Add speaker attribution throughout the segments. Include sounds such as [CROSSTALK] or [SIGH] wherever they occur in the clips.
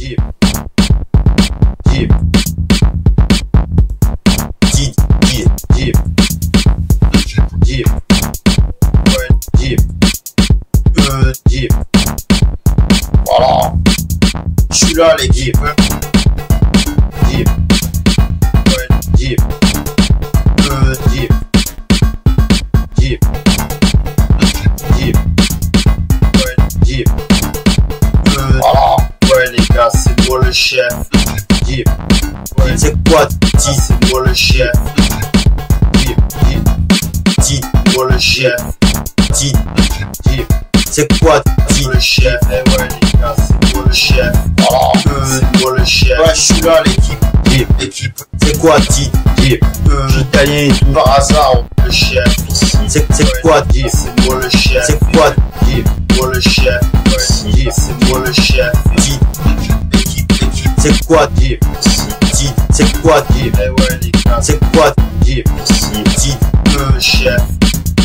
Speaker 1: и quoi? Deep. Euh, je gagnais par hasard. Le chef. C'est quoi, Deep? C'est moi le chef. C'est quoi, Deep? Moi le chef. C'est moi le chef. C'est quoi? Deep. C'est quoi? Eh gars. C'est quoi? Deep. Le chef.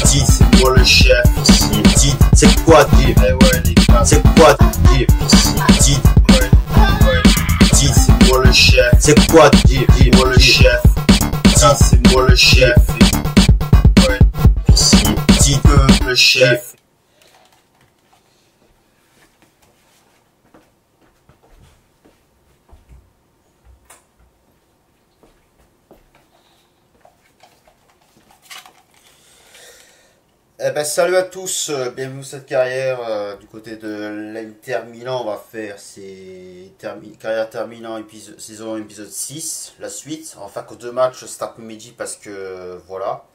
Speaker 1: C'est moi le chef. C'est quoi? Eh gars. C'est quoi, Deep? Le chef. C'est quoi, Deep? Deep. Moi le chef. Deep. C'est moi le chef. Ouais. Deep. Euh, le chef. Eh ben, salut à tous, euh, bienvenue dans cette carrière euh, du côté de l'Inter Milan. On va faire ces termi carrière terminant épisode, saison épisode 6, la suite. On va faire que deux matchs cet après-midi parce que euh, voilà.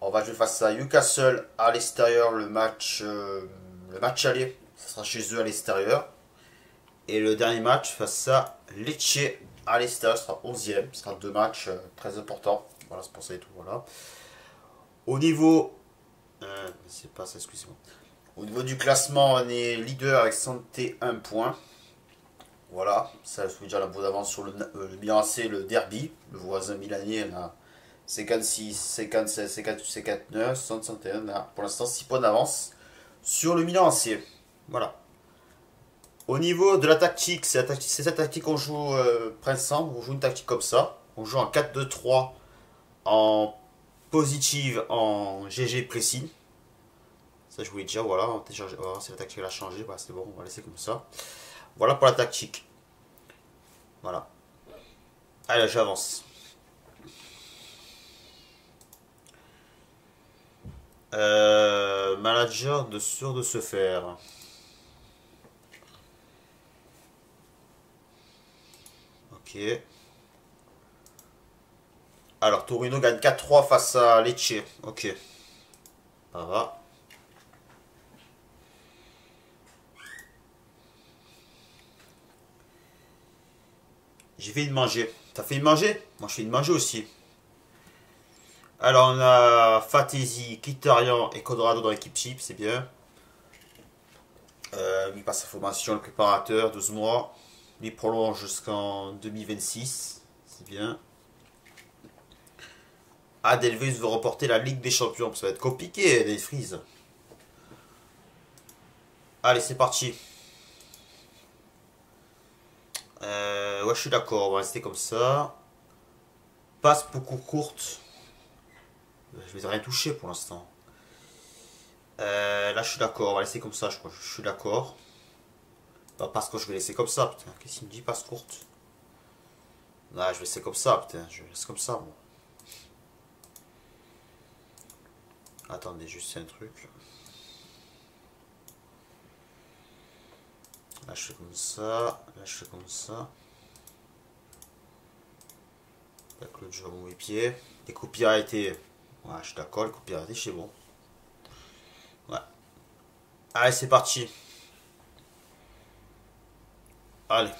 Speaker 1: On va jouer face à Newcastle à l'extérieur, le match, euh, le match aller. Ça sera chez eux à l'extérieur. Et le dernier match face à Lecce à l'extérieur, ce sera 11ème. Ce sera deux matchs très importants. Voilà, c'est pour ça et tout. Voilà. Au niveau euh, c'est pas ça, excusez-moi. Au niveau du classement, on est leader avec 101 points. Voilà, ça veut dire la bonne d'avance sur le, euh, le le derby. Le voisin milanais, on a 56, 57, 58, 59, 61. On a pour l'instant 6 points d'avance sur le Milan AC. Voilà. Au niveau de la tactique, c'est cette tactique qu'on joue euh, ensemble. On joue une tactique comme ça. On joue en 4-2-3 en positive en GG pressing. Ça, je voulais dire, voilà, on va voir si la tactique elle a changé. C'est bon, on va laisser comme ça. Voilà pour la tactique. Voilà. Allez, j'avance. Euh, manager de sûr de se faire. Ok. Alors, Torino gagne 4-3 face à Lecce. Ok. Ça va. J'ai fait de manger. T'as fait de manger? Moi, je fais de manger aussi. Alors, on a Fatesi, Kitarian et Codrado dans l'équipe chip, c'est bien. Euh, il passe sa formation, le préparateur, 12 mois. Il prolonge jusqu'en 2026, c'est bien. Adelvis veut reporter la Ligue des Champions. Ça va être compliqué, les frises. Allez, c'est parti. Euh, ouais, je suis d'accord. On va rester comme ça. Passe beaucoup courte. Je vais rien toucher pour l'instant. Euh, là, je suis d'accord. On va laisser comme ça, je crois. Je suis d'accord. Bah, parce que je vais laisser comme ça, putain. Qu'est-ce qu'il me dit, passe courte? Là, je vais laisser comme ça, putain. Je vais laisser comme ça, moi. Attendez, juste un truc. Là, comme ça. Là, comme ça. Avec le jeu mauvais pied. Les copyrightés. Ouais, je suis d'accord, les copyrightés, c'est bon. Ouais. Allez, c'est parti. Allez.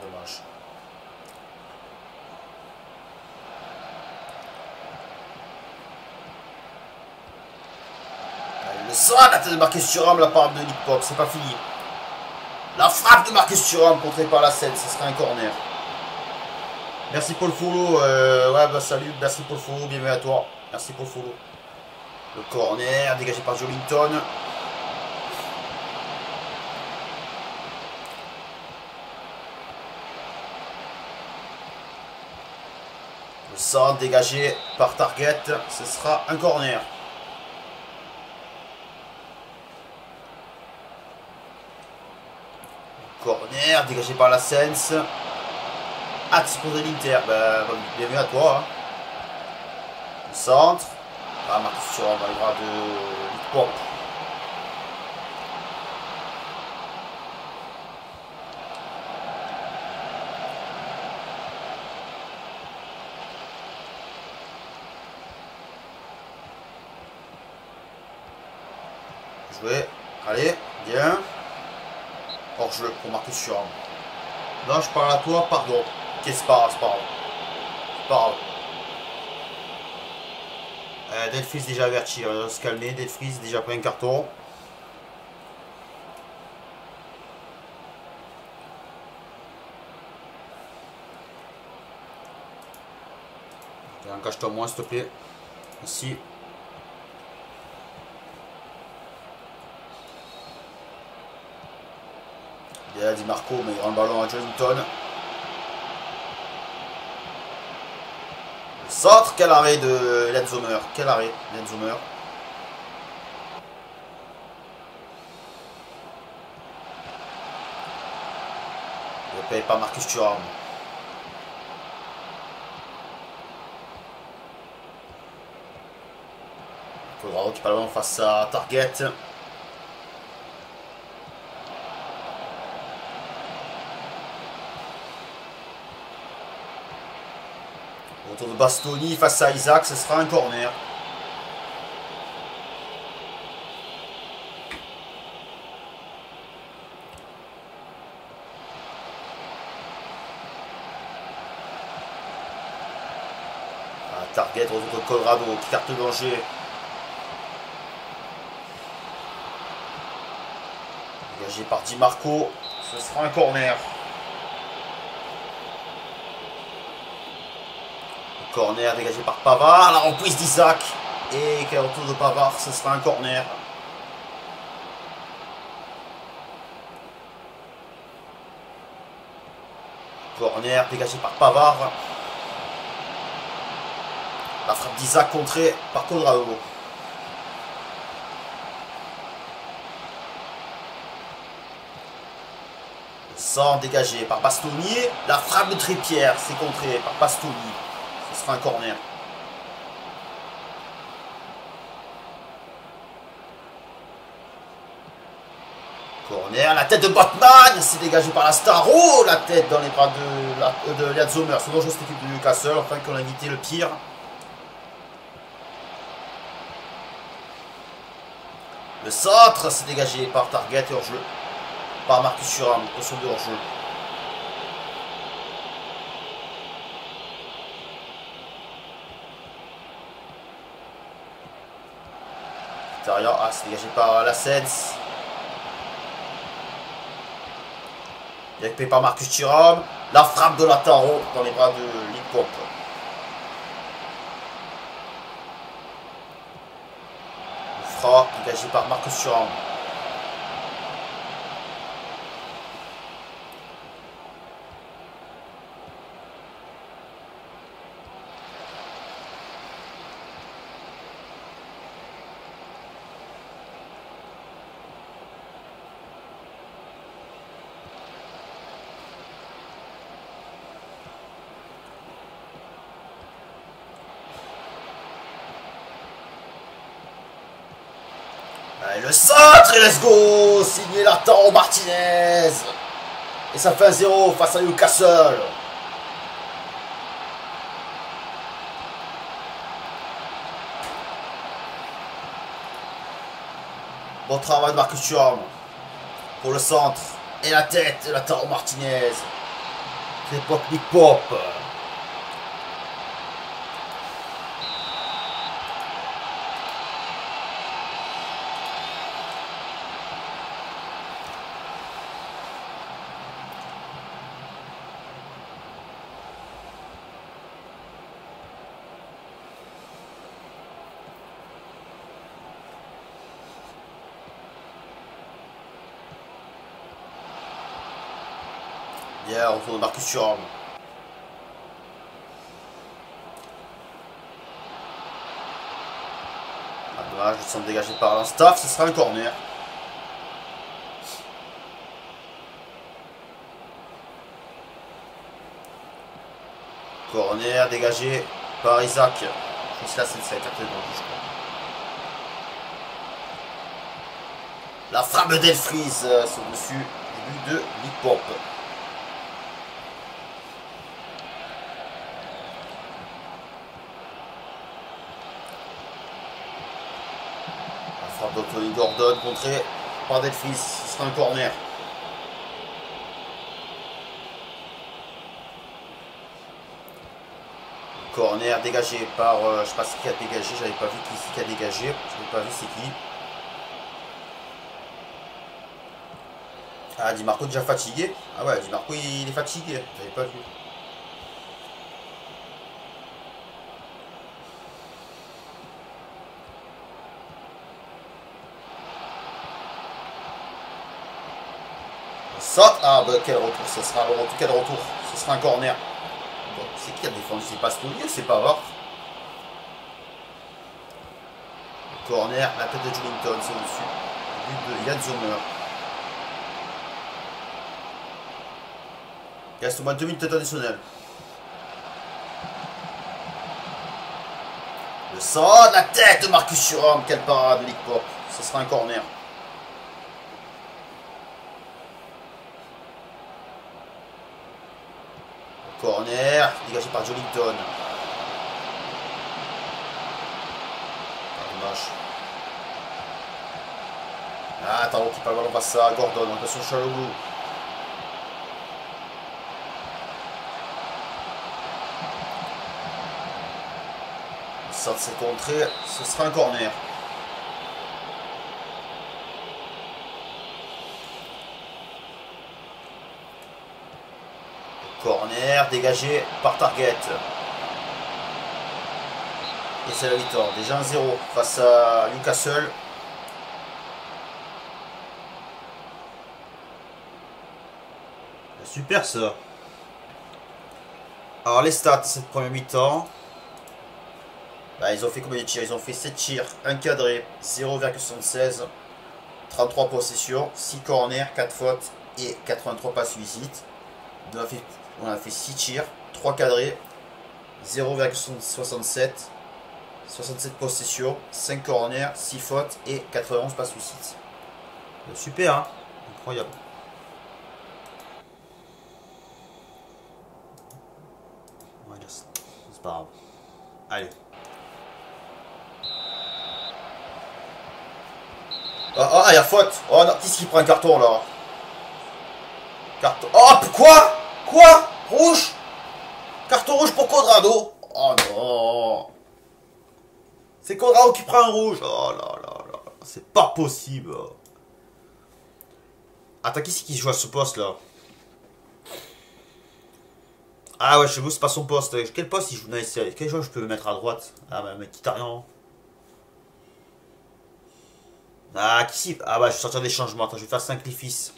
Speaker 1: Dommage. Le sang, la tête de Marcus Thuram, la part de Nick Pop, c'est pas fini. La frappe de Marcus Thuram contrée par la scène, ce sera un corner. Merci pour le follow. Euh, ouais, bah salut, merci pour le follow, bienvenue à toi. Merci pour le follow. Le corner dégagé par Jolington. Dégagé par Target, ce sera un corner. Corner dégagé par la Sens. Axe pour de l'Inter. Ben, bienvenue à toi. Hein. Le centre. Ah, Thuram dans les bras de Pop. Jouer. Allez, bien. Hors-jeu pour Marcus Thuram. Non, je parle à toi, pardon. Que c'est pas grave, c'est pas grave. C'est pas grave. Euh, déjà averti, on va se calmer. Delphis déjà pris un carton. Cache-toi moins, s'il te plaît. Merci. Il a Di Marco, mais il rend le ballon à Johnson. Le centre, quel arrêt de Lenzomer. Quel arrêt, Lenzomer. Le paye par Marcus Thuram. Faudra occuper le ballon face à Target. De Bastoni face à Isaac, ce sera un corner. Target, retour de Colorado, carte danger. Dégagé par Di Marco, ce sera un corner. Corner dégagé par Pavard. La reprise d'Isaac. Et quel retour de Pavard. Ce sera un corner. Corner dégagé par Pavard. La frappe d'Isaac contrée par Codrao. Sans dégagé par Bastoni. La frappe de Trépière, c'est contré par Bastoni. Corner. Corner, la tête de Batman, c'est dégagé par la star. Oh, la tête dans les bras de, de, de Zomer. C'est dangereux cette équipe de Newcastle, enfin qu'on a évité le pire. Le centre, c'est dégagé par Target et hors-jeu. Par Marcus Thuram, de hors-jeu. Ah, c'est dégagé par la Sens. Dégagé par Marcus Thuram. La frappe de la Taro dans les bras de Lipop. Frappe dégagé par Marcus Thuram. le centre et let's go Signé Lataro Martinez Et ça fait un 0 face à Newcastle. Bon travail de Marcus Thuram pour le centre et la tête de Lataro Martinez. l'époque Big Pop. Retour de Marcus Thuram. Ah, dommage, ils sont dégagés par un staff, ce sera un corner. Corner dégagé par Isaac. Je pense que là c'est la carte de. La frappe d'Elfries euh, sur dessus du but de Big Pop. Frappe Gordon contré par Delphis. Ce sera un corner. Corner dégagé par. Euh, je sais pas ce qui a dégagé. J'avais pas vu qui, qui a dégagé. Je n'avais pas vu c'est qui. Ah, Di Marco déjà fatigué. Ah ouais, Di Marco il est fatigué. J'avais pas vu. Ah, bah quel retour, ce sera le retour. Quel retour Ce sera un corner. Bon, c'est qui a défendu C'est pas Stoulier, c'est pas grave. Corner, la tête de Jullington, c'est au-dessus. But de Yann Zomer. Il reste au moins 2 minutes additionnelles. Le sang la tête de Marcus Thuram. Quelle parade, Lick Pop. Ce sera un corner. Corner, dégagé par Jolington. Dommage. Ah, attends, qui parle le ballon passe à Gordon, attention Chaloglu. Ça s'est contré, ce sera un corner. Corner dégagé par Target. Et c'est la victoire. Déjà un 0 face à Newcastle. Super ça. Alors les stats cette première mi-temps. Bah, ils ont fait combien de tirs? Ils ont fait 7 tirs, 1 cadré, 0,76, 33 possessions, 6 corners, 4 fautes et 83 passes suicides. On a fait on a fait 6 tirs, 3 cadrés, 0,67, 67 possessions, 5 corners, 6 fautes et 91 passes suicides. Super, hein Incroyable. C'est pas grave. Allez. Ah, ah, il y a faute. Oh non, qui ce qui prend un carton là? Carton. Oh, quoi Quoi? Rouge? Carton rouge pour Codrado? Oh non. C'est Codrado qui prend un rouge. Oh là là là C'est pas possible. Attends, qui c'est qui joue à ce poste là? Ah ouais, je sais c'est pas son poste. Quel poste il joue Quel joueur je peux mettre à droite? Ah bah, mais Kitarian. Ah, qui Ah bah, je vais sortir des changements. Attends, je vais faire sacrifice.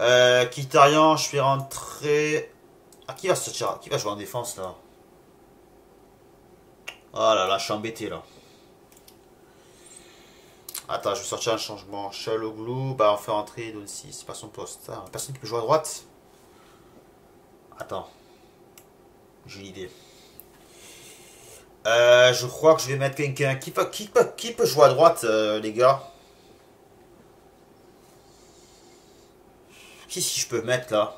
Speaker 1: Euh, Kitarian, je vais rentrer. Ah, qui va se tirer? Qui va jouer en défense là? Oh là là, je suis embêté là. Attends, je vais sortir un changement. Chaloglu, bah on fait rentrer aussi, c'est pas son poste. Ah, personne qui peut jouer à droite? Attends. J'ai une idée. Euh, je crois que je vais mettre quelqu'un. Qui peut, qui, qui peut jouer à droite, euh, les gars? Qui si je peux mettre là?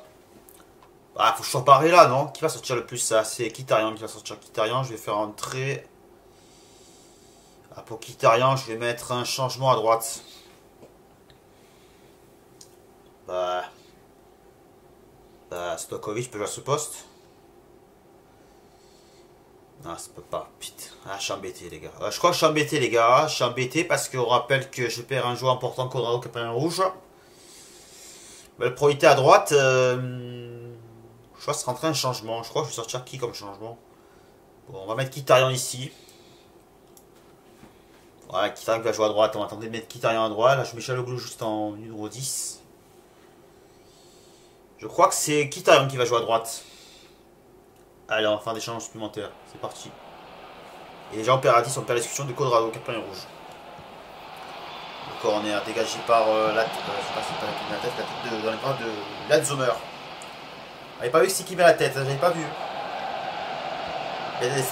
Speaker 1: Ah, faut que je sois paré là, non? Qui va sortir le plus ça? C'est Kitarian qui va sortir Kitarian. Je vais faire entrer. Ah, pour Kitarian, je vais mettre un changement à droite. Bah. Bah, Stokovic peut jouer à ce poste. Non, ça peut pas. Putain. Ah, je suis embêté, les gars. Euh, je crois que je suis embêté, les gars. Je suis embêté parce qu'on rappelle que je perds un joueur important, Colorado, qui a un rouge. Belle le probabilité à droite. Euh, je crois que ce sera un changement. Je crois que je vais sortir qui comme changement Bon, on va mettre Kitarian ici. Voilà, Kitarian qui va jouer à droite. On va tenter de mettre Kitarian à droite. Là, je mets Chaloglou juste en numéro 10. Je crois que c'est Kitarian qui va jouer à droite. Allez, on va faire des changements supplémentaires. C'est parti. Et déjà, on perd à 10, on perd l'exécution de Codrado, qui a rouge. Corner dégagé par euh, la, euh, je sais pas si la, tête, la tête de, dans les bras de. J'avais pas vu c'est qui met la tête, j'avais pas vu. Il y a des.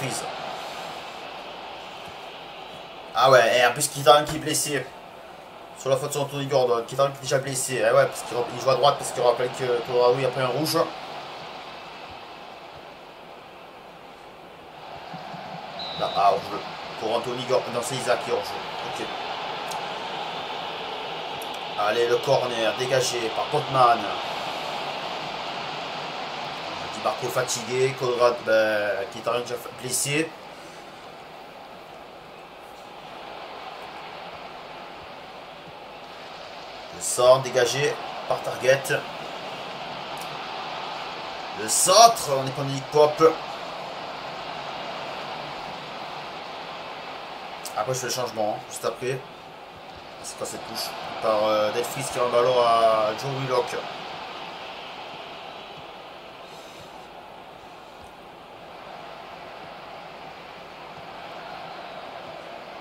Speaker 1: Ah ouais, et en plus Kitarian qui est blessé. Sur la faute sur Anthony Gordon. Kitarian qui est déjà blessé. Eh ouais, parce qu'il joue à droite parce qu'il rappelle que il a pris un rouge. ah, hors-jeu. Pour Anthony Gordon. Non, c'est Isaac qui est hors-jeu. Ok. Allez, le corner dégagé par Potman. Di Marco fatigué. Colorado ben, qui est déjà blessé. Le centre dégagé par Target. Le centre, on est pas Pop. Après, je fais le changement, juste après. C'est quoi cette touche Par euh, qui rend le ballon à Joe Willock.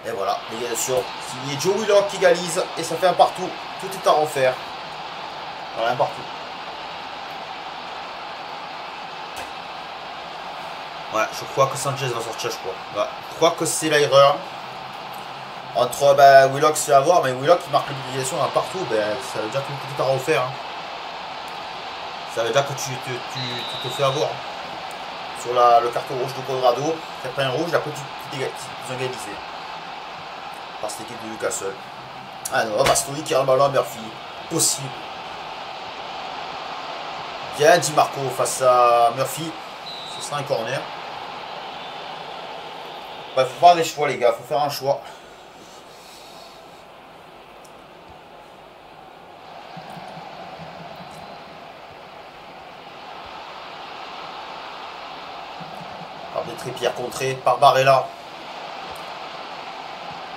Speaker 1: Et voilà, l'égalisation signé Joe Willock qui égalise et ça fait un partout. Tout est à refaire. Voilà, un partout. Ouais, je crois que Sanchez va sortir, je crois. Je crois que c'est l'erreur. Entre bah, Willock se fait avoir, mais Willock qui marque l'utilisation partout, ben, ça veut dire que est à refaire. Hein. Ça veut dire que tu, te fais avoir. Sur la, le carton rouge de Colorado, qui a pris un rouge, après tu, tu, ont égalisé. Par cette équipe de. Ah non, Bastoni qui a le ballon à Murphy. Possible. Bien dit Marco face à Murphy. Ce sera un corner. Il faut faire des choix les gars, faut faire un choix. Pierre contré par Barella.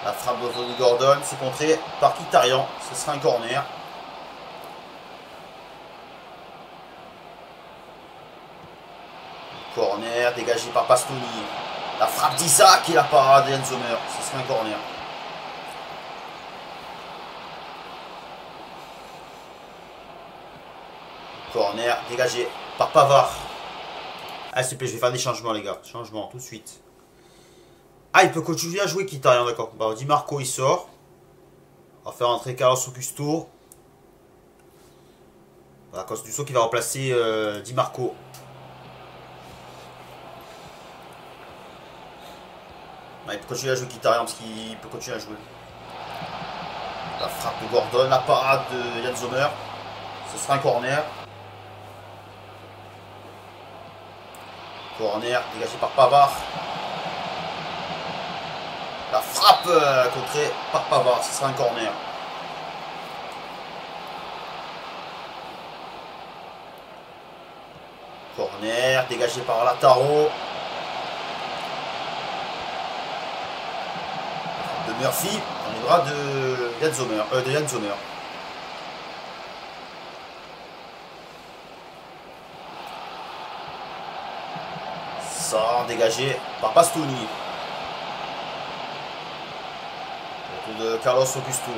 Speaker 1: La frappe de Tony Gordon, c'est contré par Kitarian. Ce sera un corner. Corner dégagé par Pastoni. La frappe d'Isaac et la parade d'Enzomer. Ce sera un corner. Corner dégagé par Pavard. Ah, s'il plaît, je vais faire des changements, les gars. Changement, tout de suite. Ah, il peut continuer à jouer Kitarian, d'accord. Bah, Di Marco, il sort. On va faire entrer Carlos Augusto. Voilà, du saut qui va remplacer euh, Di Marco. il peut continuer à jouer Kitarian parce qu'il peut continuer à jouer. La frappe de Gordon, la parade de Yann Zomer. Ce sera un corner. Corner dégagé par Pavard. La frappe euh, contrée par Pavard. Ce sera un corner. Corner dégagé par Lataro. De Murphy dans les bras de Yann Zomer. Euh, de Dégagé par Bastoni. Autour de Carlos Augusto.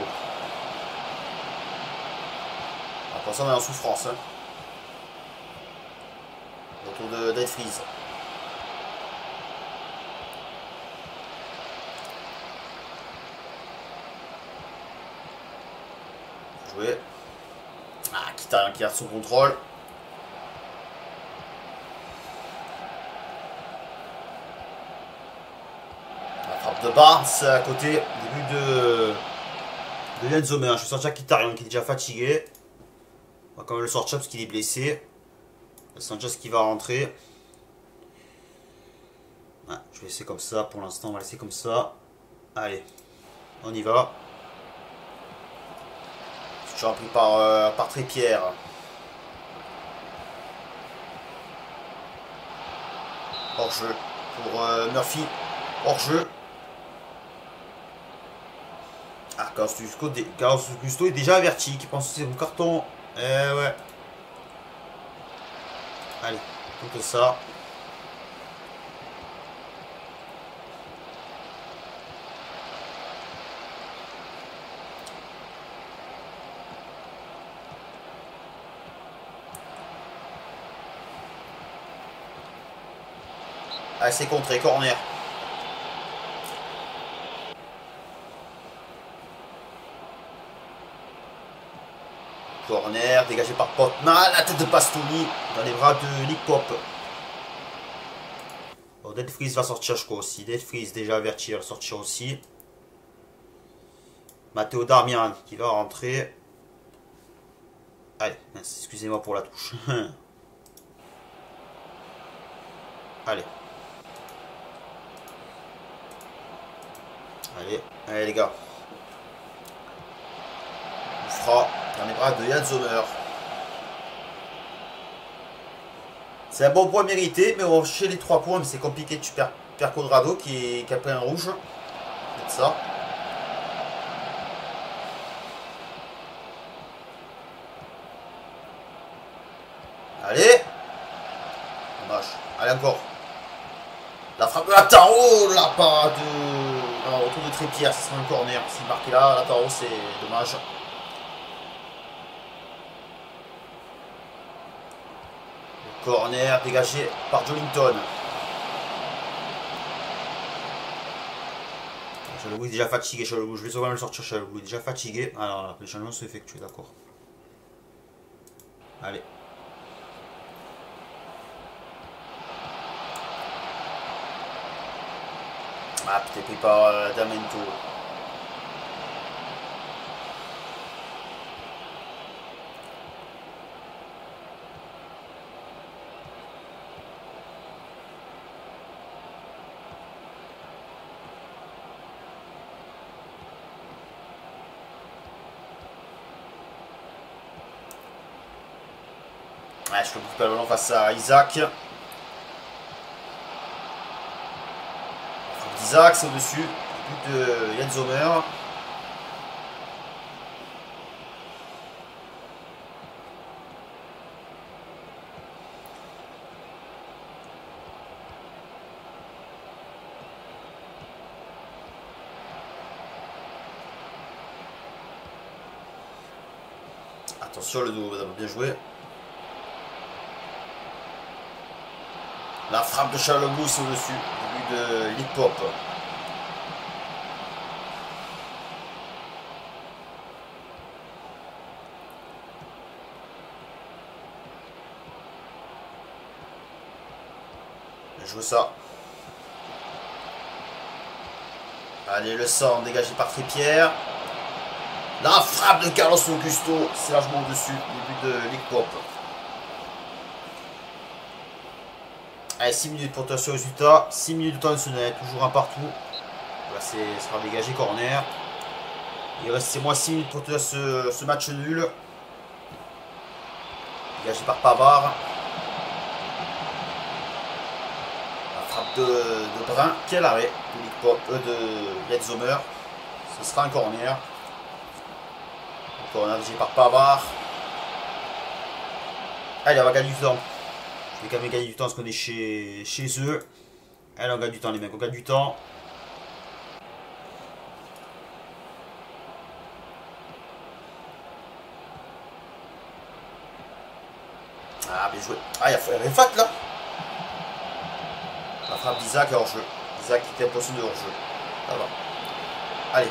Speaker 1: Attention, on est en souffrance. Hein. Autour de Dead Freeze. Jouer. Ah, Kitarian qui a son contrôle. De Barnes à côté, début de, de Yann Je suis sorti à Kitarian qui est déjà fatigué. On va quand même le sortir parce qu'il est blessé. Sanchez qui va rentrer. je vais laisser comme ça. Pour l'instant, on va laisser comme ça. Allez, on y va. Je suis par, euh, par Trépière. Hors-jeu pour euh, Murphy. Hors-jeu. Ah, Carlos est déjà averti, qui pense que c'est mon carton. Eh ouais. Allez, tout ça. Allez, c'est contré, corner. Corner, dégagé par Potman, la tête de Pastoni dans les bras de Nick Pop. Bon, Dead Freeze va sortir, je crois aussi. Dead Freeze déjà averti, va sortir aussi. Matteo Darmian qui va rentrer. Allez, excusez-moi pour la touche. [LAUGHS] Allez. Allez, allez les gars. On fera dans les bras de Yann Sommer. C'est un bon point mérité, mais on chercher les 3 points, mais c'est compliqué. Tu perds Pierre Codrado qui, qui a pris un rouge. C'est ça. Allez Dommage. Allez encore. La frappe de la Taro, la parade de... Alors, autour de Trépière, ce sera un corner. S'il marqué là, la Taro, c'est dommage. Corner dégagé par Jolington. Chalobou est déjà fatigué, Chalobou. Je vais sauver le sortir, Chalobou est déjà fatigué. Alors, les changements sont effectués, d'accord. Allez. Ah, peut-être pris par euh, Damento. Couper le ballon face à Isaac. Isaac, c'est au-dessus. But de Yann Zomer. Attention, le nouveau bien joué. La frappe de Charlebous au-dessus, but de l'hip hop. joue ça. Allez, le sang dégagé par Trépière. La frappe de Carlos Augusto, c'est largement au-dessus, le but de Lick Pop. Allez, 6 minutes pour toi ce résultat. 6 minutes de temps additionnel, toujours un partout. Là, c'est sera dégagé, corner. Il reste moi 6 minutes pour toi ce, ce match nul. Dégagé par Pavard. La frappe de, de Brun. Quel arrêt de, euh, de Letzomer. Ce sera un corner. Un corner dirigé par Pavard. Allez, on va gagner du temps. Je vais quand même gagner du temps parce qu'on est chez, chez eux. Allez, on gagne du temps, les mecs, on gagne du temps. Ah, bien joué. Ah, il y a fat là. La frappe d'Isaac est hors jeu. Isaac qui était position de hors jeu. Ça va. Allez.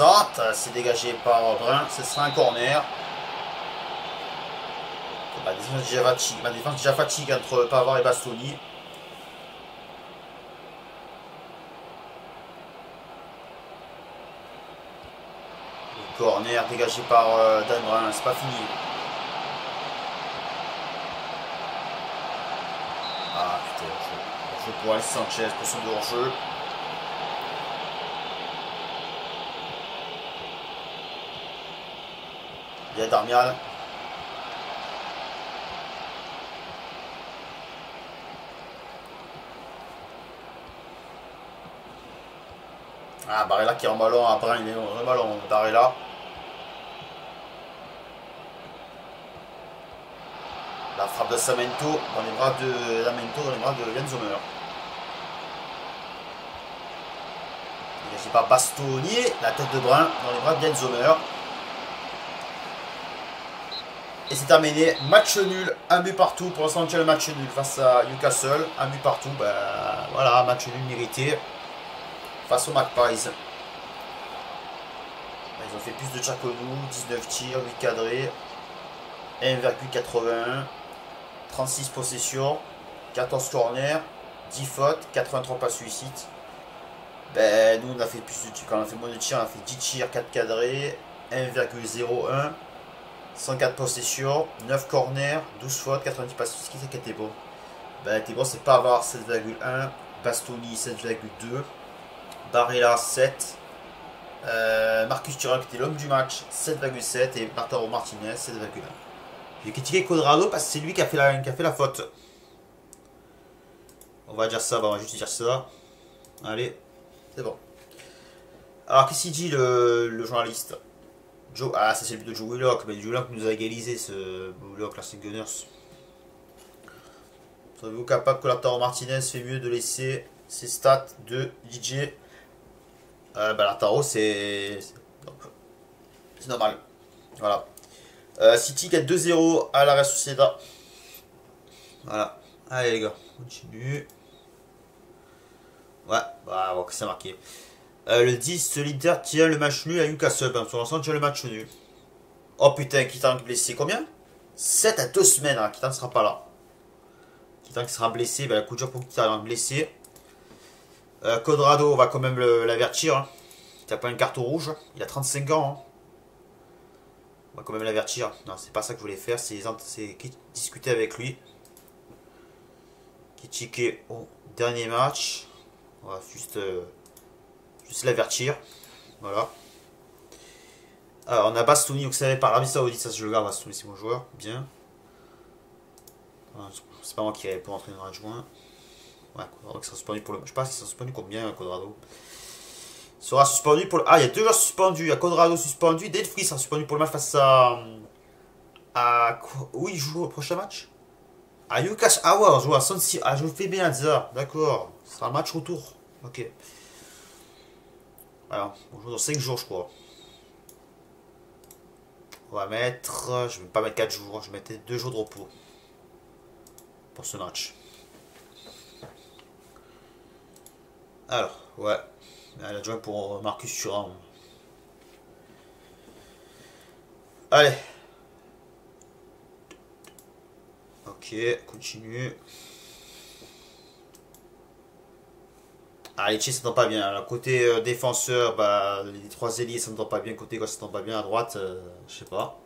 Speaker 1: Centre, c'est dégagé par Brun. Ce sera un corner. Ma défense déjà fatigue, défense déjà fatigue entre Pavard et Bastoni. Le corner dégagé par euh, Dan Brun, c'est pas fini. Ah putain, je, je pour Sanchez pour son hors-jeu. Il Darmian. Ah, Barella qui est en ballon, après il est en ballon, Barella. La frappe de Samento dans les bras de Lamento dans les bras de Jan Sommer. Dégagé par Bastoni, la tête de Brun dans les bras de Jan Sommer. Et c'est terminé, match nul, un but partout. Pour l'instant, le match nul face à Newcastle. Un but partout, ben voilà, match nul mérité face aux Magpies. Ils ont fait plus de tirs que nous, 19 tirs, 8 cadrés, 1,81, 36 possessions, 14 corners, 10 fautes, 83 pas suicides. Ben, nous, on a fait plus de tirs. Quand on a fait moins de tirs, on a fait 10 tirs, 4 cadrés, 1,01, 104 possessions, 9 corners, 12 fautes, 90 passes. Ce qui était bon Ben, bon, c'est Pavard 7,1, Bastoni 7,2. Barrella 7. Euh, Marcus Thuram qui était l'homme du match 7,7 et Bartolo Martinez 7,1. J'ai critiqué Codrado parce que c'est lui qui a, fait la, qui a fait la faute. On va dire ça, on va juste dire ça. Allez, c'est bon. Alors, qu'est-ce qu'il dit le, journaliste? Joe, Ah, ça c'est le de Joe Willock. Mais Joe Willock nous a égalisé ce Willock, la Gunners. Savez-vous capable que Lautaro Martinez fait mieux de laisser ses stats de DJ euh, bah, la Taro, c'est. C'est normal. Voilà. Euh, City gagne 2-0 à la Real. Voilà. Allez, les gars, continue. Ouais, bah, on c'est marqué. Euh, le 10, leader tient le match nul à Newcastle. Pour l'instant, tient le match nul. Oh putain, Kitan blessé. Combien? 7 à 2 semaines. Hein. Kitan ne sera pas là. Kitan qui sera blessé. Bah, coup de jour pour Kitan blessé. Euh, Codrado, on va quand même l'avertir. Hein. Il n'a pas une carte rouge. Il a 35 ans. Hein. On va quand même l'avertir. Non, c'est pas ça que je voulais faire. C'est discuter avec lui. Qui au dernier match. On va juste, euh, juste l'avertir. Voilà. Alors, on a Bastouni, donc c'est par Arabie Saoudite. Ça, je le garde. Bastouni, c'est mon joueur. Bien. C'est pas moi qui pour entrer dans l'adjoint. Ouais, Quadrado sera suspendu pour le. Je sais pas s'il sera suspendu combien, Quadrado. Sera suspendu pour le. Ah, il y a deux joueurs suspendus. Il y a Quadrado suspendu. Delfri sera suspendu pour le match face à. À. Où il joue au prochain match? À Newcastle. Ah on joue à Sansi. Ah, je fais bien, ça. D'accord. Ce sera un match retour. Ok. Alors, on joue dans 5 jours, je crois. On va mettre. Je vais pas mettre 4 jours. Je vais mettre 2 jours de repos. Pour ce match. Alors, ouais. Elle a joué pour Marcus Thuram. Allez. Ok, continue. Ah, les ça s'entend pas bien. Le côté euh, défenseur, bah, les trois ailiers ça s'entend pas bien. Côté gauche, ça s'entend pas bien. À droite, euh, je sais pas.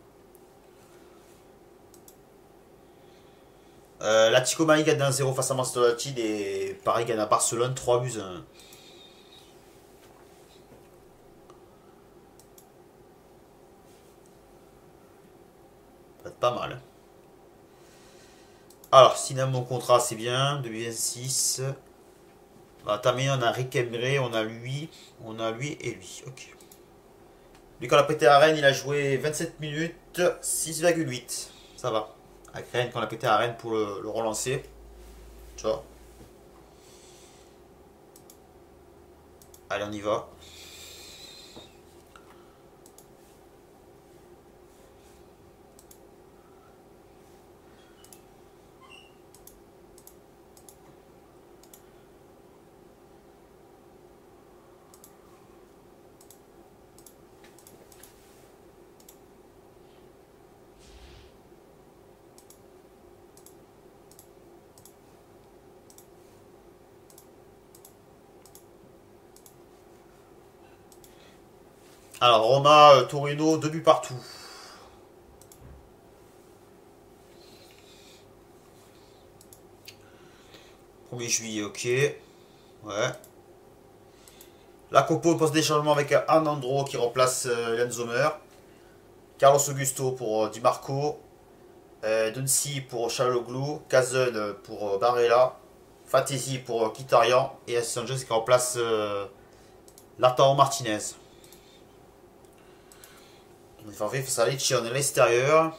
Speaker 1: Euh, la Tico gagne 1-0 face à Manchester United et Paris gagne à Barcelone 3 buts 1. Pas mal. Alors, sinon mon contrat c'est bien, 2026. Bah, terminé, on a Rick on a lui, on a lui et lui. Ok. On a pété à Rennes, il a joué 27 minutes, 6,8. Ça va avec Rennes quand on a pété à Rennes pour le, relancer. Tu vois. Allez, on y va. Alors, Roma, euh, Torino, deux buts partout. « 1er juillet, ok. Ouais. La Copo pose des changements avec Anandro qui remplace euh. Carlos Augusto pour euh, Di Marco. Euh, Dunsi pour Chaloglu. Kazen pour Barella. Fatesi pour Kitarian. Et Sanchez qui remplace Latao Martinez. On est face à Lecce, on est à l'extérieur.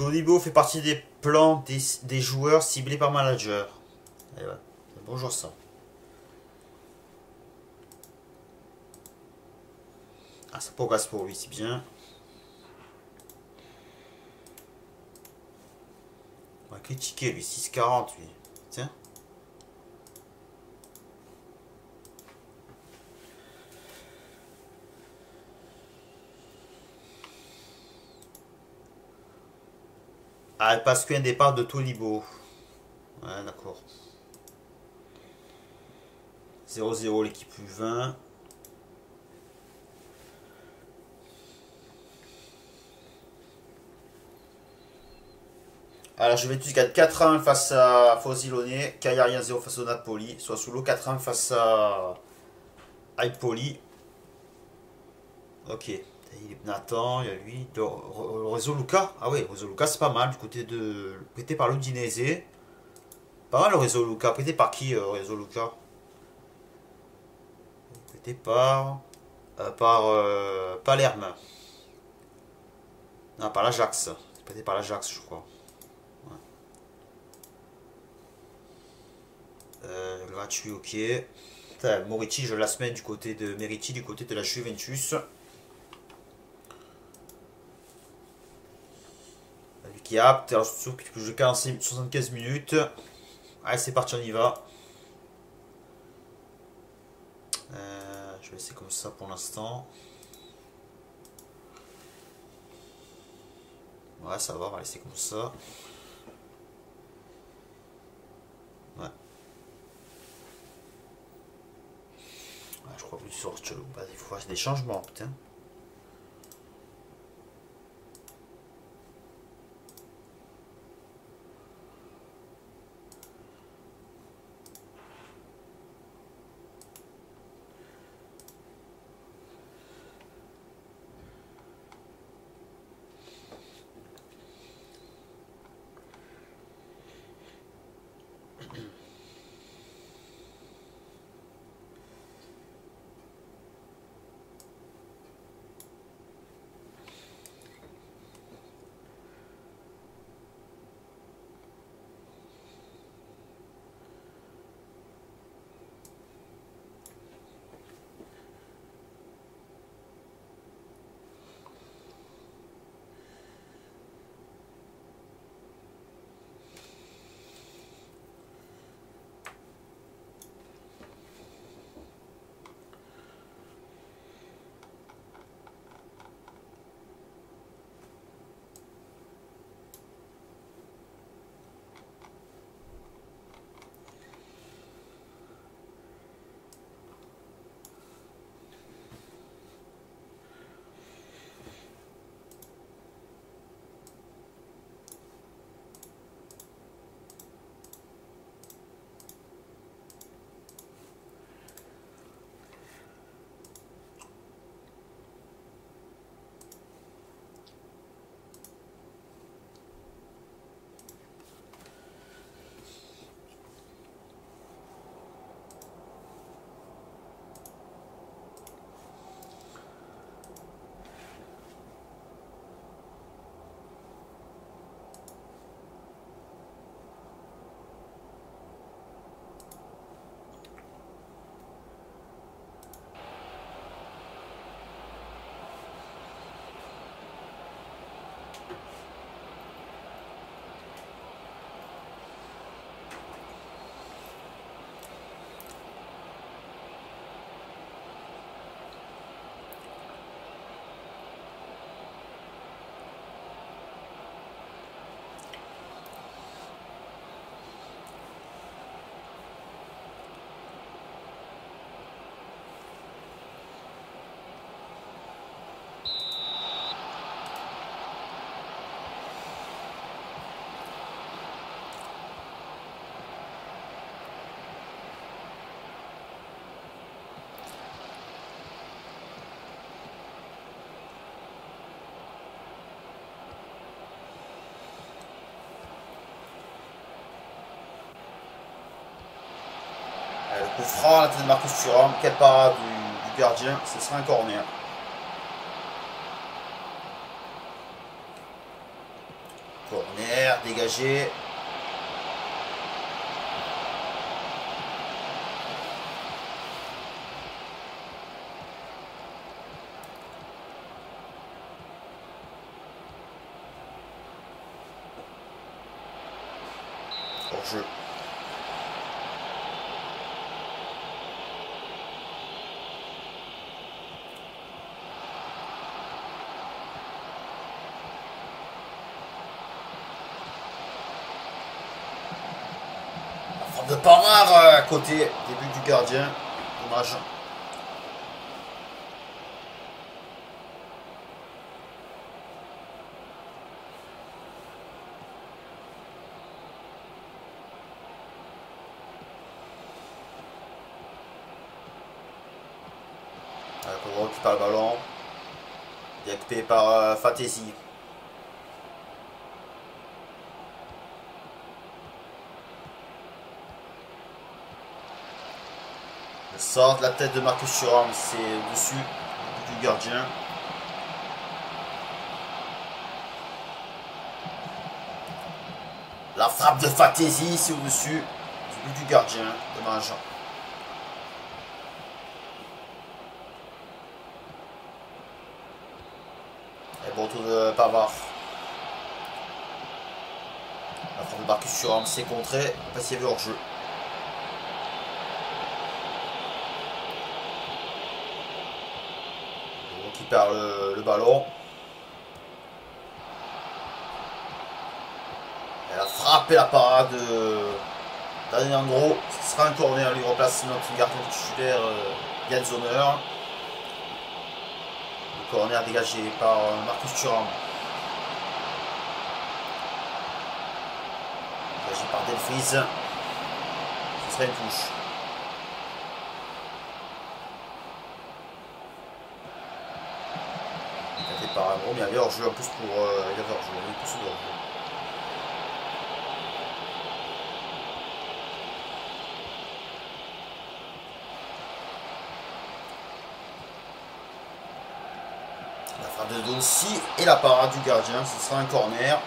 Speaker 1: Todibo fait partie des plans des, joueurs ciblés par manager. bonjour ça. Ah, ça progresse pour lui, c'est bien. On va critiquer lui, 6,40 lui. Tiens. Ah, parce qu'il y a un départ de Tolibo. Ouais, d'accord. 0-0 l'équipe U20. Alors Juventus gagne 4-1 face à Fosilone, Cagliari 0 face au Napoli, soit sous l'eau 4-1 face à Aipoli. Ok. Nathan, il y a lui. Réseau Luca. Ah oui, Luca, c'est pas mal. Du côté de. Prêté par l'Udinese. Pas mal le réseau Luca. Prêté par qui, euh, réseau Luca? Prêté par. Euh, par euh, Palerme. Non, par l'Ajax. Prêté par l'Ajax, je crois. gratuit, ok. Morici, je la semaine du côté de Meriti, du côté de la Juventus. Qui est apte. Alors, je que tu peux jouer 75 minutes. Allez, c'est parti, on y va. Euh, je vais laisser comme ça pour l'instant. Ouais, ça va, on va laisser comme ça. Ouais. ouais je crois que sur il faut faire des changements, putain. Coup franc, la tête de Marcus Thuram. Quelle parade du, gardien. Ce sera un corner. Corner, dégagé. Hors-jeu. La de Parard euh, à côté, début du gardien. Dommage. Pour récupérer le ballon. Récupéré par euh, Fatesi. Centre, la tête de Marcus Thuram, c'est dessus du gardien. La frappe de Fatesi, c'est au-dessus du but du gardien. Dommage. Et bon retour de Pavard. La frappe de Marcus Thuram, c'est contré. Pas s'il y avait hors-jeu. On récupère ballon. Et la frappe et la parade de Daniel Andro. Ce sera un corner. Lui remplace notre gardien titulaire euh, Yann Zomer. Le corner dégagé par euh, Marcus Thuram. Dégagé par Delphis. Ce serait une touche. Gros, mais il y avait hors-jeu en plus pour. Euh, il y avait hors-jeu, il y avait plus de hors-jeu. La frappe de Donsi et la parade du gardien, ce sera un corner.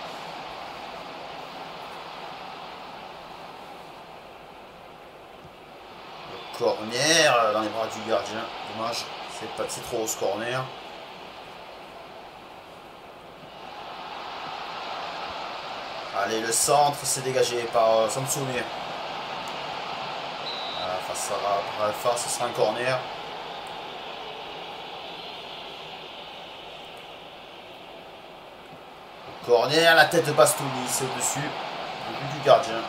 Speaker 1: Le corner dans les bras du gardien. Dommage, c'est trop haut ce corner. Allez, le centre, c'est dégagé par euh, Samsung. Voilà, face à Alpha, ce sera un corner. Corner, la tête de Bastoni, c'est au-dessus. Le but du gardien.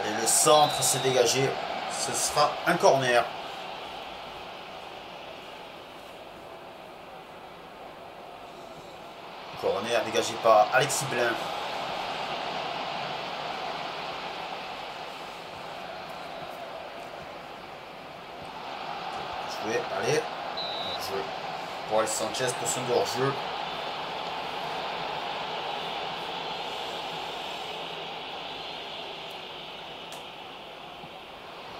Speaker 1: Allez, le centre s'est dégagé. Ce sera un corner. Corner dégagé par Alexis Blin. Joué, allez. Hors-jeu. Pour Alex Sanchez, position de hors-jeu.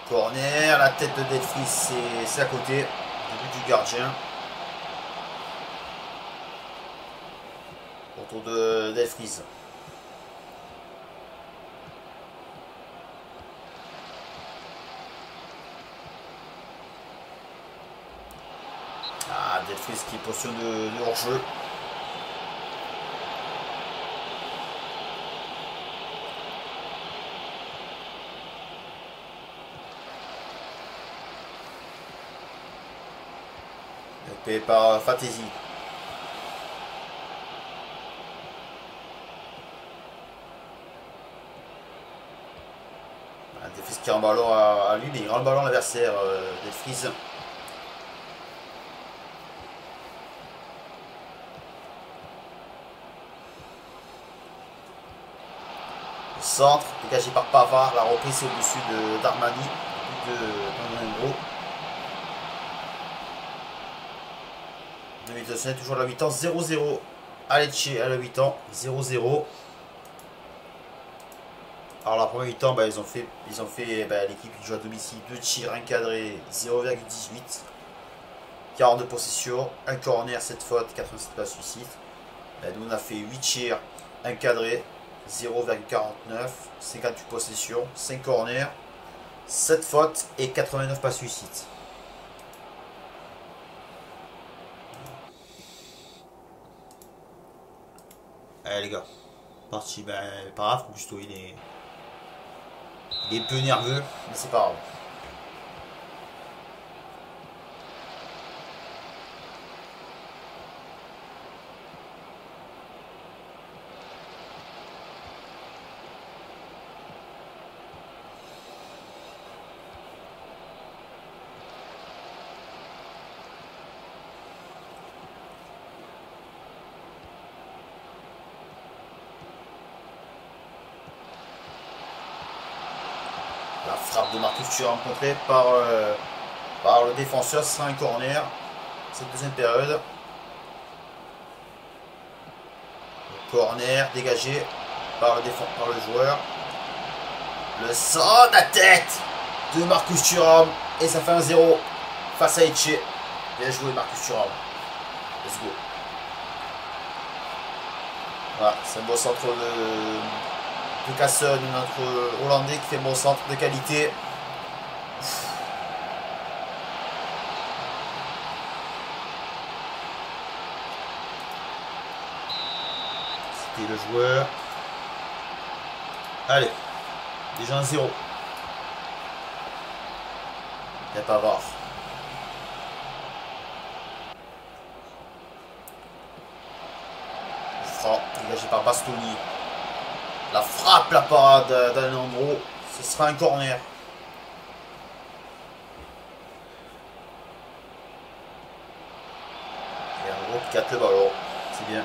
Speaker 1: Corner, la tête de Delphis, c'est à côté. But du gardien. Autour de Delphris. Ah, Delphris qui est position de, de hors-jeu. Fait par Fantasy. Delphis qui a un ballon à, lui, mais il rend le ballon à l'adversaire euh, Delphis. Centre, dégagé par Pavard. La reprise au-dessus de d'Armani. De, de, toujours à la 8 ans. 0-0. Alecce à la 8 ans. 0-0. Alors la première mi-temps, bah, ils ont fait, ils ont fait bah, l'équipe qui joue à domicile, 2 tirs encadrés, 0,18. 42 possessions, un corner, 7 fautes, 87 passes suicide. Bah, nous on a fait 8 tirs encadrés, 0,49, 58 possessions, 5 corners, 7 fautes et 89 passes suicides. Allez les gars, parti, ben, pas grave, Augusto il est, il est peu nerveux, mais c'est pas grave. Suis rencontré par, euh, par le défenseur, ce un corner. Cette deuxième période. corner dégagé par le, le joueur. Le sang de la tête de Marcus Thuram. Et ça fait un 0 face à Etche. Bien joué Marcus Thuram. Let's go. Voilà, c'est un beau centre de, de notre Hollandais qui fait un bon centre de qualité. le joueur. Allez. Déjà un 0. Il n'y a pas voir. Frappe dégagé par Bastoni. La frappe, la parade d'Alejandro. Ce sera un corner. Et un gros qui capte le ballon. C'est bien.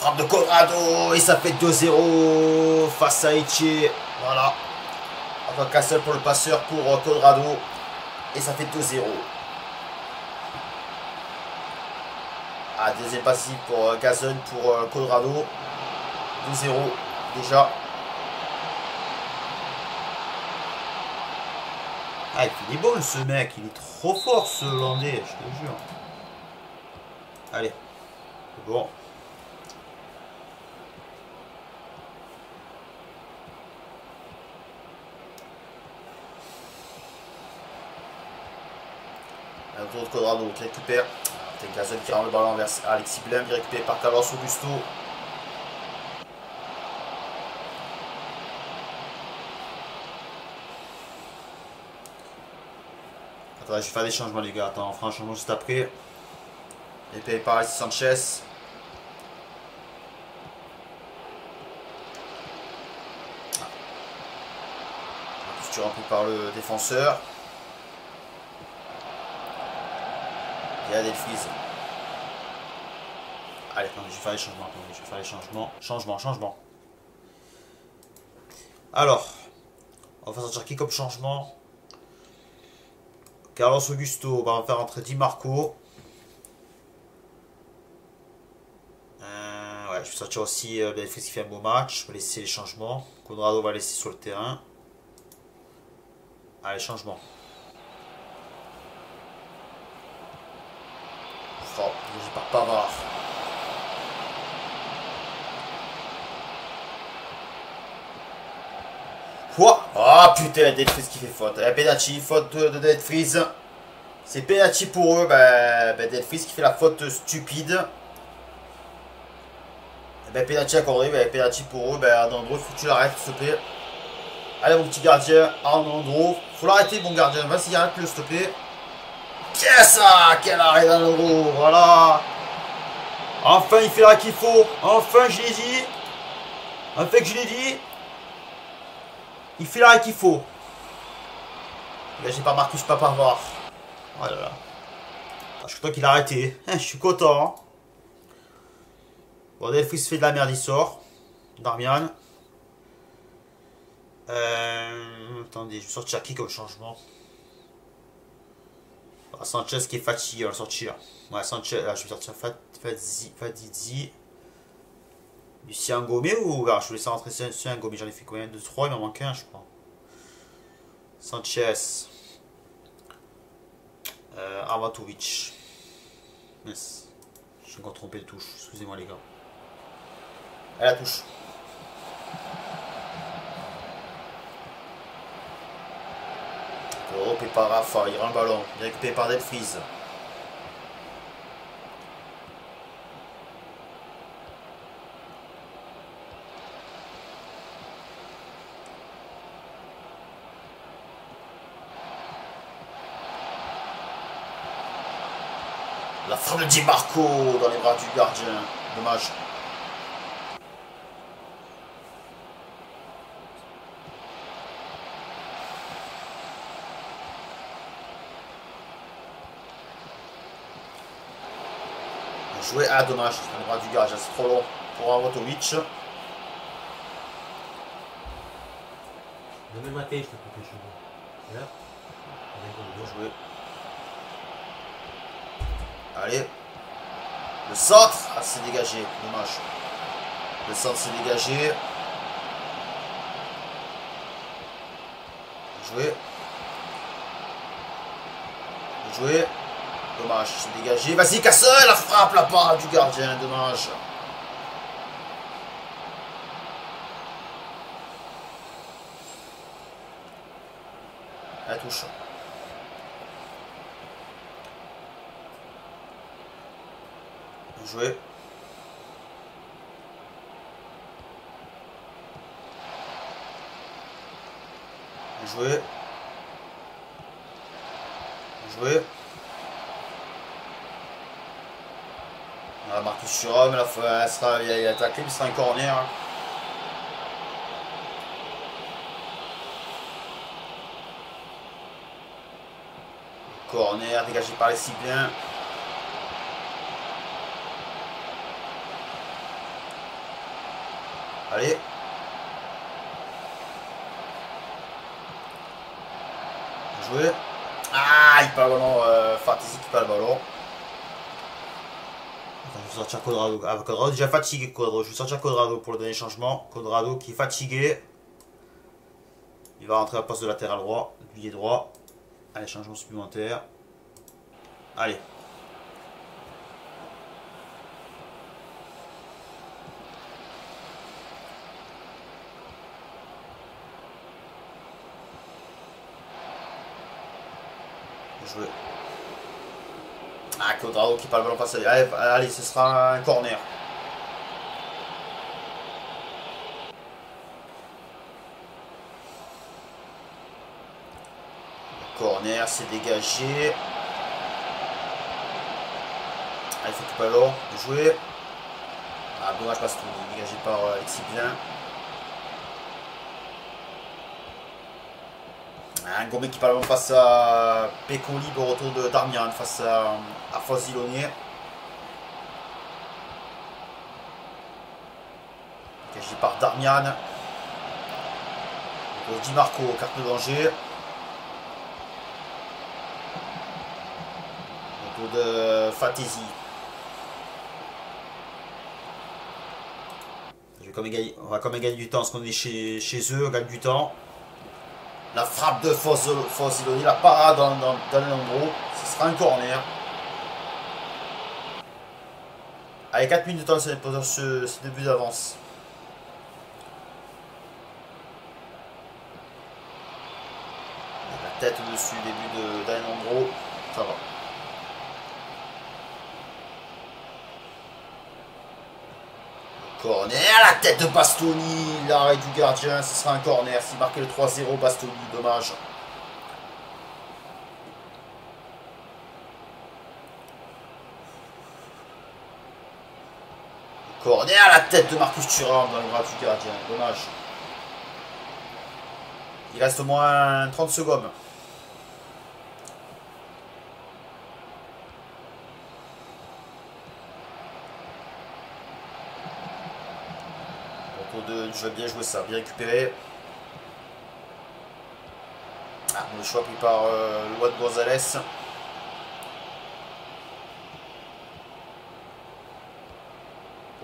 Speaker 1: Frappe de Corrado et ça fait 2-0 face à Eche. Voilà. Enfin, Castle pour le passeur pour euh, Colorado. Et ça fait 2-0. Ah, deuxième passif pour Gazon euh, pour euh, Colorado. 2-0 déjà. Ah, il est bon ce mec, il est trop fort ce Landais, je te jure. Allez, bon. De Colorado qui récupère. Gazelle qui rend le ballon vers Alexis Blum, récupéré par Carlos Augusto. Attends, je vais faire des changements les gars. Attends, un changement juste après. Et par Alexis Sanchez. Tu rempli par le défenseur. Et Allez, attendez, je vais faire les changements. Attendez, je vais faire les changements. Changement, changement. Alors, on va sortir qui comme changement? Carlos Augusto, on va faire entrer Di Marco. Euh, ouais, je vais sortir aussi euh, qui fait un beau match. Je vais laisser les changements. Conrado va laisser sur le terrain. Allez, changement. Je par Pavard. Quoi? Ah oh, putain, Dead Freeze qui fait faute. Penalty, faute de, Freeze. C'est penalty pour eux. Ben, ben qui fait la faute stupide. Ben, penalty accordé. Ben, penalty pour eux. Ben, Arnandro, faut que tu l'arrêtes, s'il te plaît. Allez, mon petit gardien. Arnandro. Faut l'arrêter, bon gardien. Vas-y, arrête-le, s'il te plaît. Qu'est-ce ça Quel arrêt dans le Voilà Enfin, il fait là qu'il faut. Enfin, je l'ai dit. Enfin que je l'ai dit. Il fait l'arrêt qu'il faut. Là, j'ai pas Marcus voir. Oh là là. Ah, je suis content qu'il a arrêté. Hein, je suis content. Hein. Bon, Delphis fait de la merde, il sort. Darmian. Euh, attendez, je vais sortir qui comme changement? ah, Sanchez qui est fatigué, on va sortir. Ouais, Sanchez, là, je vais sortir Fadizi. Lucien Gomé ou. Alors, je voulais ça rentrer Lucien Gomé, j'en ai fait combien? 2, 3, il m'en manque un, je crois. Sanchez. Euh, Armatovic. Yes. J'ai encore trompé de touche, excusez-moi les gars. À la touche. Oh, par Rafa, il rend le ballon. Il est récupéré par Delphise. La frappe de Di Marco dans les bras du gardien. Dommage. Jouer. Ah, dommage. Le bras du gardien, c'est trop long pour Arwatovic.
Speaker 2: Donne-moi ma tête, je te coupe les cheveux. Là.
Speaker 1: Bien joué. Allez. Le centre. Ah, c'est dégagé. Dommage. Le centre s'est dégagé. Joué. Joué. Dommage, c'est dégagé. Vas-y, casse la frappe là-bas du gardien. Dommage. La touche. joué. Joué. Joué. On va sur homme, la fois, sera, il a attaqué, mais sera un corner. Corner dégagé par les Cibliens. Allez. Jouer. Ah, il parle le ballon. Euh, qui parle le ballon. Je sortir Codrado. Ah, Codrado déjà fatigué, Codrado. Je vais sortir Codrado pour le dernier changement. Codrado qui est fatigué. Il va rentrer à poste de latéral droit. Est droit. Allez, changement supplémentaire. Allez. jouer. Ah, Codrao qui parle le ballon passé. Allez, allez, ce sera un corner. corner, c'est dégagé. Allez, faut tout ballon. Jouer. Ah, dommage parce qu'il est dégagé par euh, Alexis Bien. Un Gomé qui parle face à Peko libre au de Darmian face à, à Fossilonier. Cagé par Darmian. Di Marco, carte de danger. Retour de Fatesi. On va quand même gagner du temps parce qu'on est chez, chez eux, on gagne du temps. La frappe de Fossiloni, la parade dans, dans, dans Ce sera un corner. Allez, 4 minutes de temps pour ce, ce début d'avance. La tête au-dessus, début d'Alendro. Ça va. Corner, la tête de Bastoni, l'arrêt du gardien, ce sera un corner. S'il marquait le 3-0, Bastoni, dommage. Corner, la tête de Marcus Thuram dans le bras du gardien, dommage. Il reste au moins 30 secondes. De je vais bien jouer ça, bien récupéré. Ah, le choix pris par euh, Luan Gonzalez.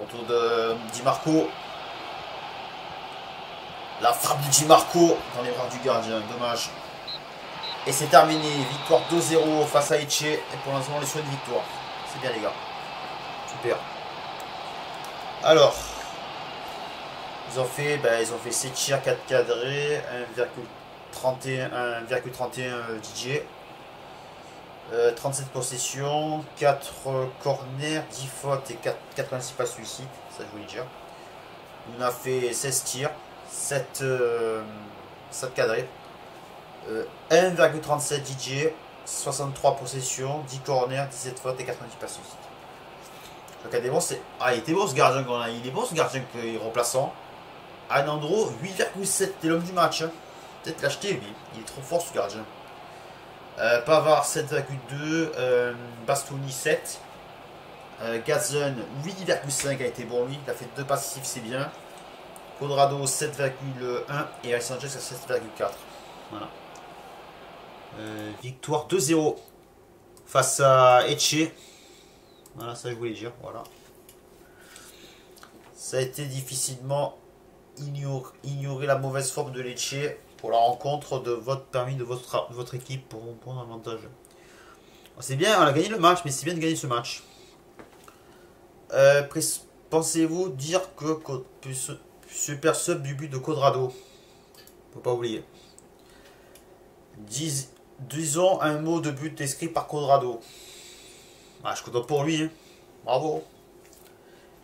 Speaker 1: Autour de Di Marco. La frappe de Di Marco dans les bras du gardien, dommage. Et c'est terminé, victoire 2-0 face à Eche. Et pour l'instant, on est sur une victoire. C'est bien les gars. Super. Alors, ont fait, ben, ils ont fait 7 tirs, 4 cadrés, 1,31 DJ. 37 possessions, 4 corners, 10 fautes et 4, 86 passes suicides, ça je voulais dire. On a fait 16 tirs, 7, 7 cadrés, 1,37 DJ, 63 possessions, 10 corners, 17 fautes et 90 passes suicides. Donc à des. Ah, il était bon ce gardien qu'on a. Il est bon ce gardien qui est remplaçant. Anandro, 8,7, t'es l'homme du match. Hein. Peut-être l'acheter lui. Il est trop fort ce gardien. Euh, Pavard 7,2. Euh, Bastoni 7. Euh, 8,5 a été bon lui. Il a fait deux passifs, c'est bien. Codrado 7,1 et Alex Sanchez à 7,4. Voilà. Euh, victoire 2-0 face à Etche. Voilà, ça je voulais dire. Voilà. Ça a été difficilement ignorer, la mauvaise forme de Lecce pour la rencontre de votre permis de votre, votre équipe pour prendre avantage. C'est bien, on a gagné le match, mais c'est bien de gagner ce match. Euh, pensez-vous dire que super sub du but de Codrado Faut pas oublier. disons un mot de but écrit par Codrado. Ah, je content pour lui. Hein. Bravo.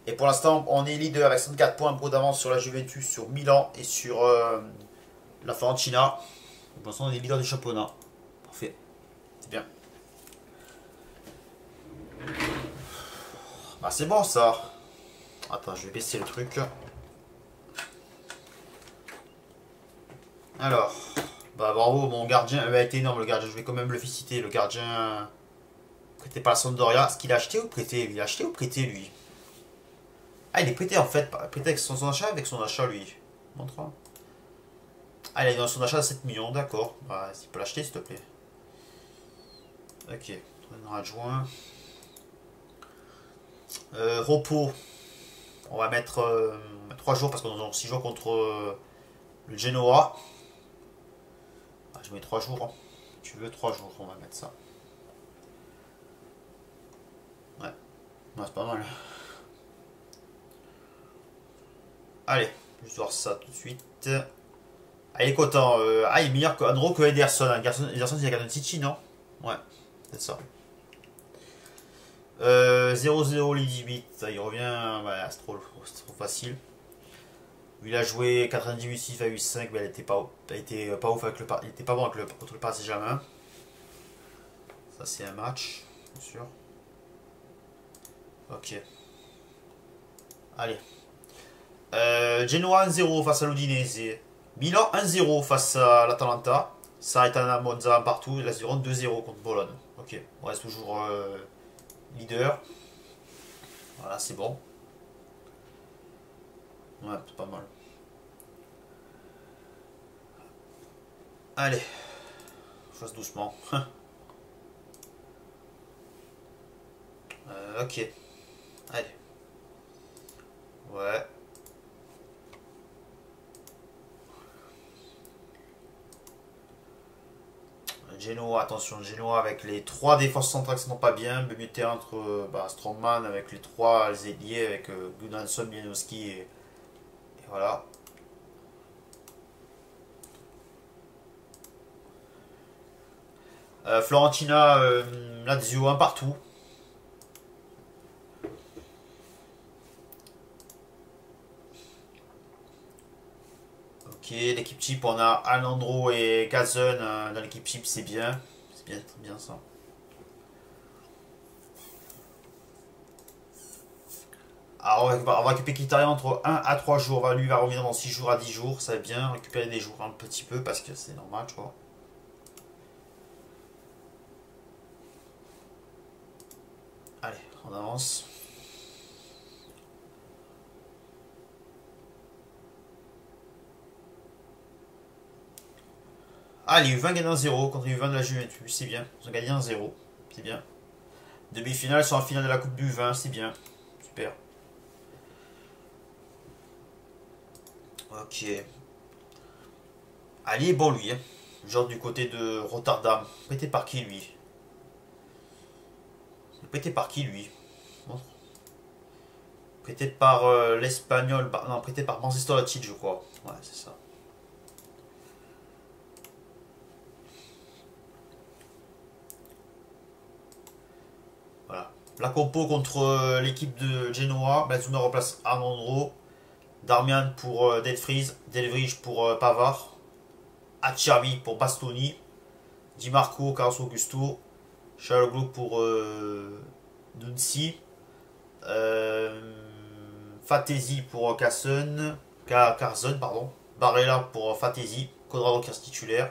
Speaker 1: Et pour l'instant, on est leader avec 64 points, gros d'avance sur la Juventus, sur Milan et sur euh, la Fiorentina. Pour l'instant, on est leader du championnat. Parfait. C'est bien. Ah, c'est bon ça. Attends, je vais baisser le truc. Alors, bah bravo, mon gardien a été énorme le gardien. Je vais quand même le féliciter, le gardien prêté par la Sampdoria. Est-ce qu'il a acheté ou prêté? Il a acheté ou prêté lui? Ah, il est prêté en fait. Prêté avec son, achat Avec son achat lui. Montre. Ah, il a dans son achat à 7 millions, d'accord. Bah, il peut l'acheter s'il te plaît. Ok. On adjoint. Euh, repos. On va mettre euh, 3 jours parce qu'on a 6 jours contre euh, le Genoa. Ah, je mets 3 jours. Hein. Tu veux 3 jours, on va mettre ça. c'est pas mal. Allez, je vais voir ça tout de suite. Ah, il est content. Euh, ah, il est meilleur que Andro que Ederson. Ederson, Ederson il a gagné City, non? Ouais, c'est ça. 0-0 euh, les 18. Il revient. Voilà, c'est trop, trop, facile. Il a joué 98 6 à 8 5 mais elle était pas, elle était pas ouf avec le il était pas bon avec le, contre le Paris Saint-Germain. Ça c'est un match, bien sûr. Ok. Allez. Euh, Genoa 1-0 face à l'Udinese. Milan 1-0 face à l'Atalanta. Saitana Monza partout. La 0 2-0 contre Bologne. Ok. On reste toujours euh, leader. Voilà, c'est bon. Ouais, c'est pas mal. Allez. Fasse doucement. [LAUGHS] euh, ok. Allez. Ouais. Genoa, attention, Genoa avec les trois défenses centrales qui sont pas bien. Le entre bah, Strongman avec les trois ailiers avec euh, Gunnarsson, Bienowski et, voilà. Euh, Florentina, euh, Lazio, un partout. L'équipe type, on a Alandro et Gazon euh, dans l'équipe type, c'est bien. C'est bien, bien ça. Alors, on va, on va récupérer Kitarian entre 1 à 3 jours. Lui va revenir dans 6 jours à 10 jours. Ça va bien récupérer des jours un petit peu parce que c'est normal, tu vois. Allez, on avance. Ah, les U20 gagnent 1-0 contre les U20 de la Juventus, c'est bien. Ils ont gagné 1-0, c'est bien. Demi-finale sur la finale de la Coupe du 20, c'est bien. Super. Ok. Ali bon lui. Hein. Genre du côté de Rotterdam. Prêté par qui lui? Prêté par qui lui? Prêté par euh, l'Espagnol. Non, prêté par Manchester United, je crois. Ouais, c'est ça. Voilà. La compo contre euh, l'équipe de Genoa. Benzuma remplace Armandro. Darmian pour euh, Dead Freeze. Pour euh, Pavard. Achavi pour Bastoni. Di Marco, Carlos Augusto. Charles pour. Euh, Fatesi pour Carson. Carson, pardon. Barella pour Fatesi. Codrado qui reste titulaire.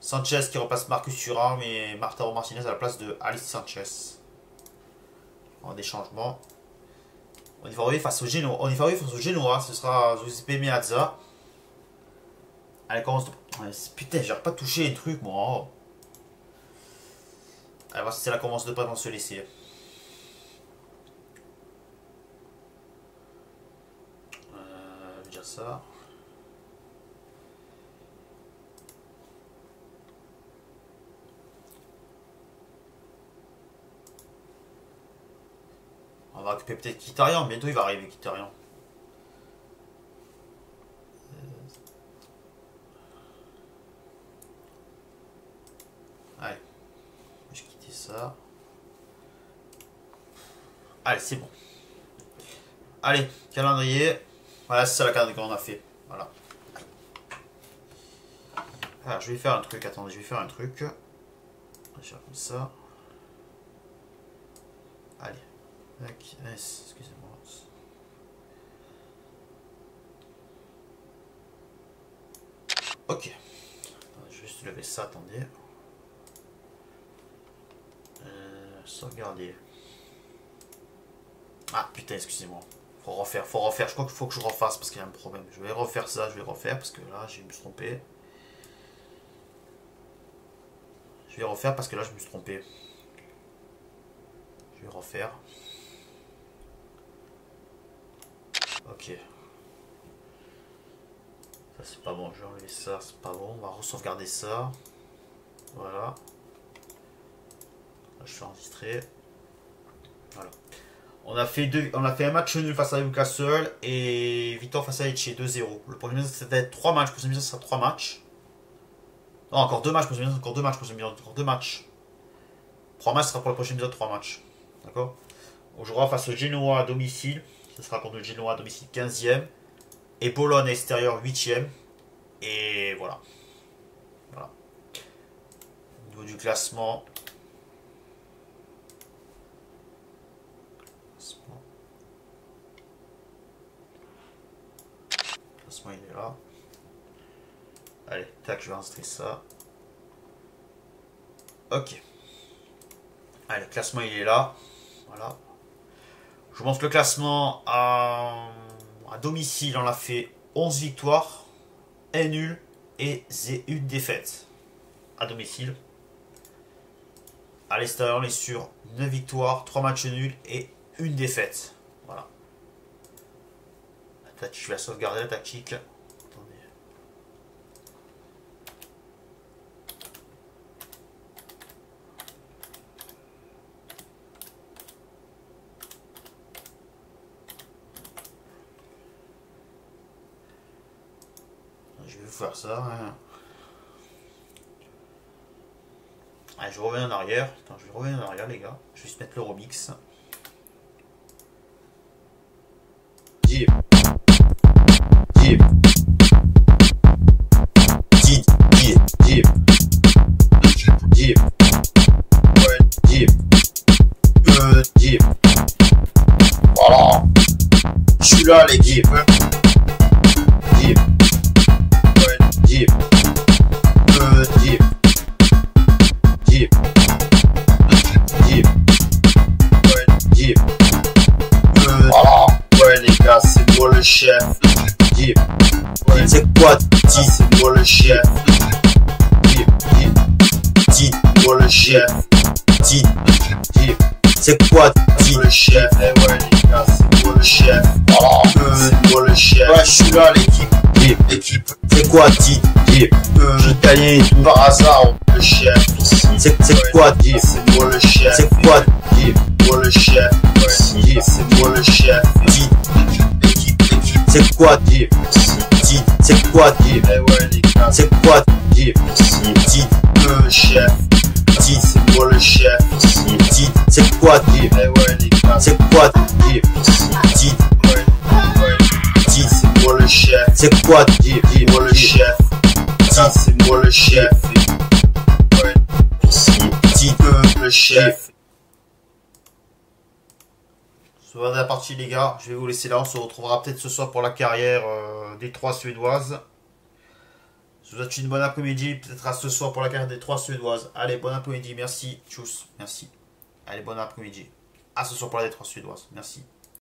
Speaker 1: Sanchez qui remplace Marcus Thuram et Martaro Martinez à la place de Alice Sanchez. Des changements. On est favori face au Genoa. On est favori face au Genoa. Ce sera Giuseppe Meazza. Allez, commence. Putain, j'ai pas touché les trucs, moi. Allez, voir si c'est la commence de pas se laisser. Euh, vais dire ça. On va occuper peut-être Kitarian. Bientôt, il va arriver, Kitarian. Allez. Je vais quitter ça. Allez, c'est bon. Allez, calendrier. Voilà, c'est ça la carte qu'on a fait. Voilà. Alors, je vais faire un truc. Attendez, je vais faire un truc. Je vais faire comme ça. Allez. Tac, S, excusez-moi. Ok. Attendez, je vais juste lever ça, attendez. Euh, sauvegarder. Ah putain, excusez-moi. Faut refaire, faut refaire. Je crois qu'il faut que je refasse parce qu'il y a un problème. Je vais refaire ça, je vais refaire parce que là, je me suis trompé. Je vais refaire parce que là, je me suis trompé. Je vais refaire. Ok. Ça c'est pas bon, je vais enlever ça, c'est pas bon. On va re-sauvegarder ça. Voilà. Là, je suis enregistré. Voilà. On a fait deux, on a fait un match nul face à Newcastle et victoire face à Lecce 2-0. Le premier c'était 3 matchs, pour ce ça sera 3 matchs. Non, encore 2 matchs pour ce encore 2 matchs pour ce encore 2 matchs. 3 matchs sera pour le prochain épisode 3 matchs. D'accord? On jouera face au Genoa à domicile. Ce sera contre le Genoa à domicile 15e. Et Bologne extérieur 8e. Et voilà. Voilà. Au niveau du classement. Classement. Il est là. Allez, tac, je vais enregistrer ça. Ok. Allez, classement il est là. Voilà. Je vous montre le classement à, domicile. On a fait 11 victoires, 1 nul et une défaite à domicile. À l'extérieur, on est sur 9 victoires, 3 matchs nuls et une défaite. Voilà. Je vais sauvegarder la tactique. Faire ça. Hein. Je reviens en arrière. Attends, je vais revenir en arrière, les gars. Je vais juste mettre le remix. Jeep. Jeep. Jeep. Jeep. Jeep. Jeep. Jeep. Jeep. Voilà.
Speaker 3: suis là l'équipe. Deep.
Speaker 1: Quoi
Speaker 3: ah,
Speaker 1: Dis,
Speaker 3: c'est moi le chef. Deep. Deep.
Speaker 1: dis,
Speaker 3: Moi le chef. Deep.
Speaker 1: c'est quoi Dis,
Speaker 3: le chef, eh ouais les gars, c'est moi le chef. Voilà, euh, c'est moi le chef. Ouais, je suis là l'équipe, Deep, équipe,
Speaker 1: c'est quoi italien et tout.
Speaker 3: par hasard, le chef.
Speaker 1: C'est quoi
Speaker 3: Deep, c'est moi le chef.
Speaker 1: C'est quoi
Speaker 3: Deep, moi le chef. C'est moi le chef. Équipe,
Speaker 1: c'est quoi Dis, c'est quoi
Speaker 3: Deep, eh
Speaker 1: C'est quoi Dis,
Speaker 3: euh, le chef.
Speaker 1: Dis,
Speaker 3: c'est moi le chef.
Speaker 1: dis, c'est quoi
Speaker 3: Deep, eh
Speaker 1: C'est quoi
Speaker 3: ouais, ouais,
Speaker 1: dis,
Speaker 3: c'est moi le chef.
Speaker 1: c'est quoi
Speaker 3: Dis, dis moi le chef. Ça, c'est moi le chef. Euh, le chef. Va partie, les gars. Je vais vous laisser là. On se retrouvera peut-être ce soir pour la carrière euh, des trois Suédoises. Je vous souhaite une bonne après-midi. Peut-être à ce soir pour la carrière des trois Suédoises. Allez, bon après-midi. Merci. Tchuss. Merci. Allez, bon après-midi. À ce soir pour la des trois Suédoises. Merci.